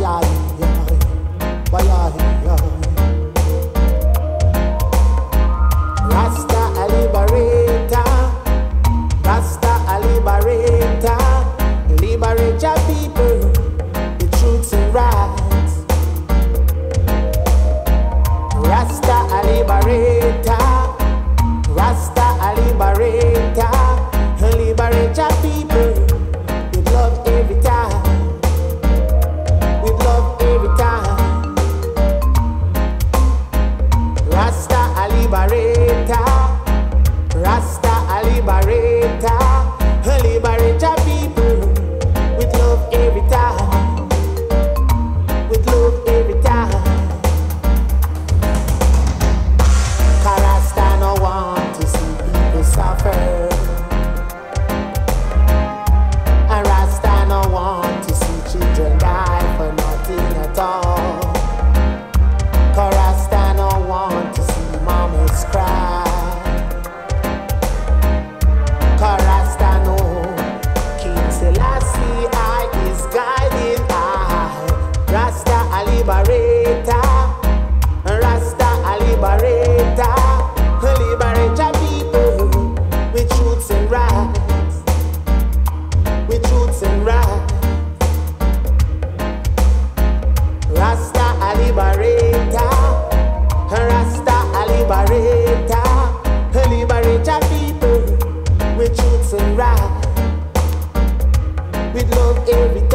Bye. marriage. Suffer.